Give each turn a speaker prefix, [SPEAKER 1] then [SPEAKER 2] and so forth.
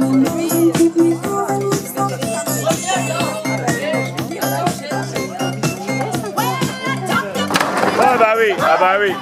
[SPEAKER 1] Bye, Barry. Bye, Barry.